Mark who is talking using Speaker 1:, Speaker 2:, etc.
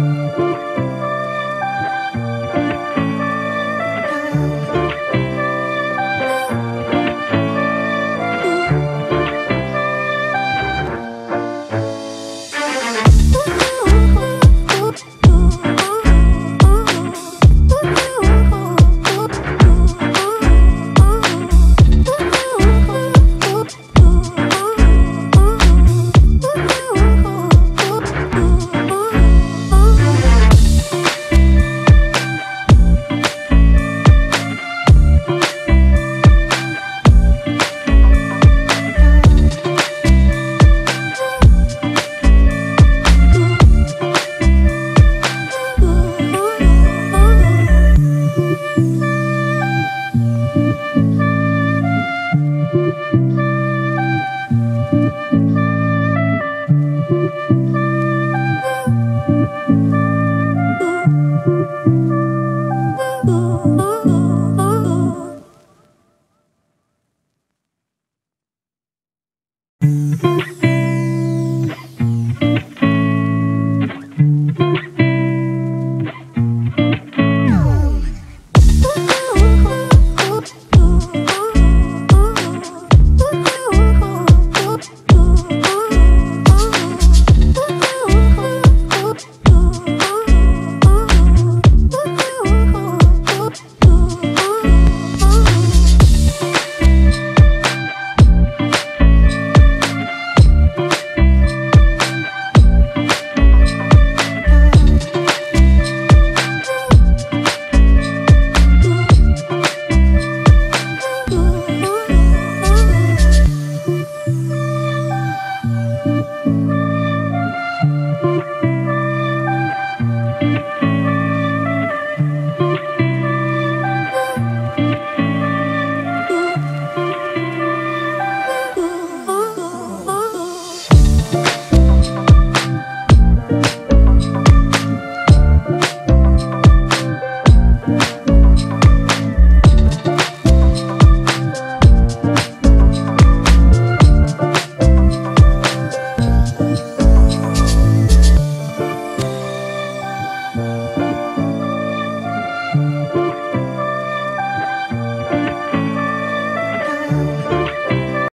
Speaker 1: you you.